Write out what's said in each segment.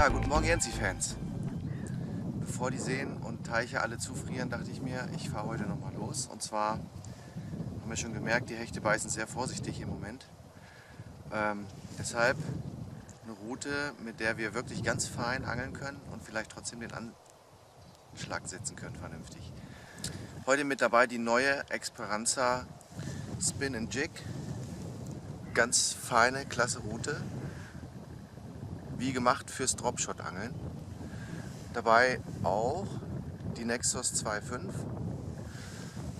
Ja, guten Morgen Jensi-Fans. Bevor die Seen und Teiche alle zufrieren, dachte ich mir, ich fahre heute nochmal los. Und zwar haben wir schon gemerkt, die Hechte beißen sehr vorsichtig im Moment. Ähm, deshalb eine Route, mit der wir wirklich ganz fein angeln können und vielleicht trotzdem den Anschlag setzen können vernünftig. Heute mit dabei die neue Esperanza Spin and Jig. Ganz feine, klasse Route wie gemacht fürs Dropshot-Angeln. Dabei auch die Nexus 2.5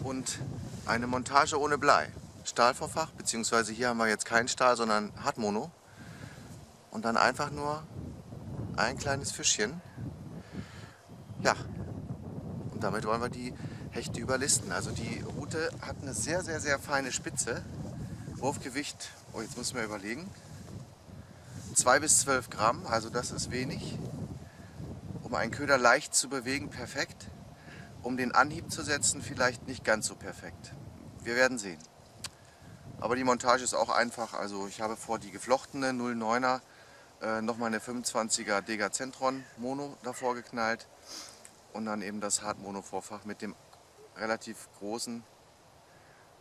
und eine Montage ohne Blei. Stahlvorfach, beziehungsweise hier haben wir jetzt keinen Stahl, sondern Hartmono. Und dann einfach nur ein kleines Fischchen. Ja, und damit wollen wir die Hechte überlisten. Also die Route hat eine sehr, sehr, sehr feine Spitze. Wurfgewicht, oh jetzt muss man überlegen, 2 bis 12 Gramm, also das ist wenig. Um einen Köder leicht zu bewegen, perfekt. Um den Anhieb zu setzen, vielleicht nicht ganz so perfekt. Wir werden sehen. Aber die Montage ist auch einfach. Also ich habe vor die geflochtene 09er äh, nochmal eine 25er Dega Centron Mono davor geknallt und dann eben das Hard-Mono-Vorfach mit dem relativ großen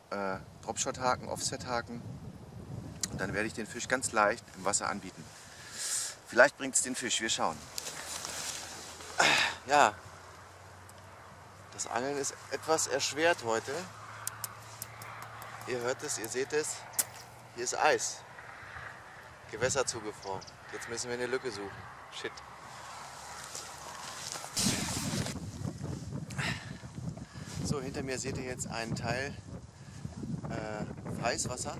äh, Dropshot-Haken, Offset-Haken dann werde ich den Fisch ganz leicht im Wasser anbieten. Vielleicht bringt es den Fisch, wir schauen. Ja, das Angeln ist etwas erschwert heute. Ihr hört es, ihr seht es. Hier ist Eis. Gewässer zugefroren. Jetzt müssen wir eine Lücke suchen. Shit. So, hinter mir seht ihr jetzt einen Teil äh, Heißwasser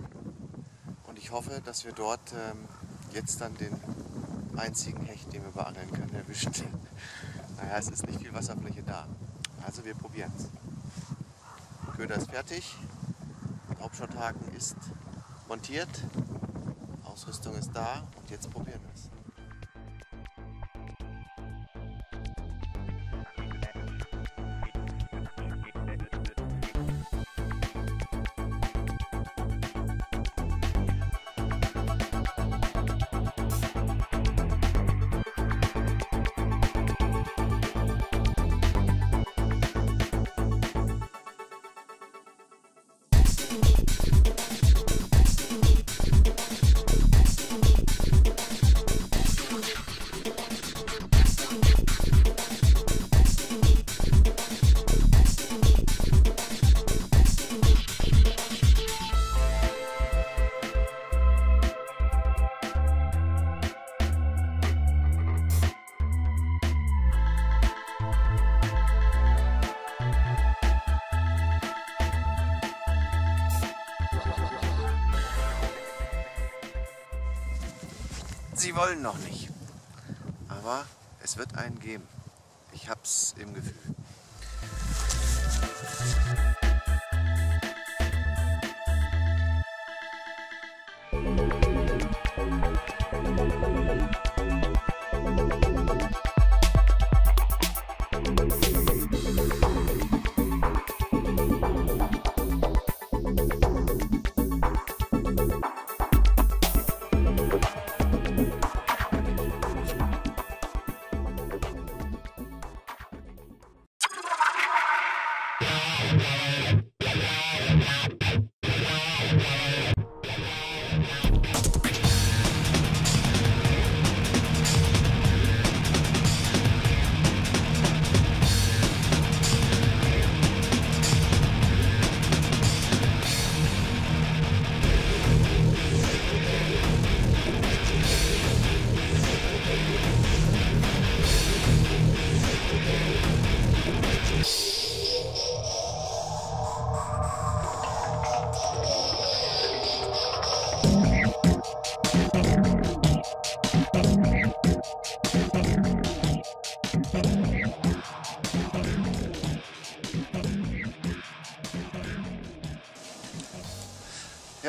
ich hoffe, dass wir dort ähm, jetzt dann den einzigen Hecht, den wir beangeln können, erwischen. naja, es ist nicht viel Wasserfläche da. Also wir probieren es. Köder ist fertig, Hauptschothaken ist montiert, Ausrüstung ist da und jetzt probieren wir es. Sie wollen noch nicht. Aber es wird einen geben. Ich hab's im Gefühl.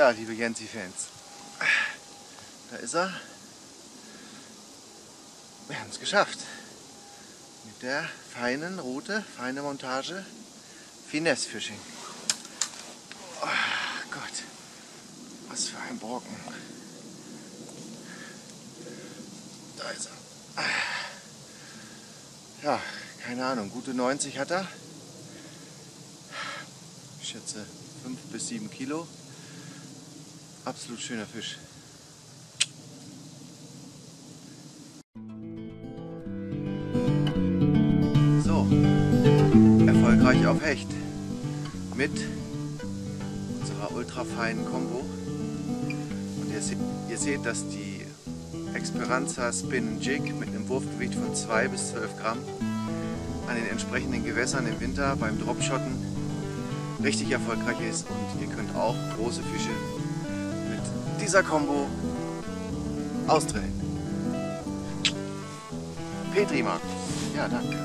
Ja, liebe Jensi-Fans, da ist er. Wir haben es geschafft. Mit der feinen Route, feine Montage, Finesse Fishing. Oh Gott, was für ein Brocken. Da ist er. Ja, keine Ahnung, gute 90 hat er. Ich schätze 5 bis 7 Kilo. Absolut schöner Fisch. So, erfolgreich auf Hecht mit unserer ultrafeinen Combo. Und ihr seht, ihr seht, dass die Esperanza Spin Jig mit einem Wurfgewicht von 2 bis 12 Gramm an den entsprechenden Gewässern im Winter beim Dropshotten richtig erfolgreich ist und ihr könnt auch große Fische dieser Combo ausdrehen. Petrimann. Ja, danke.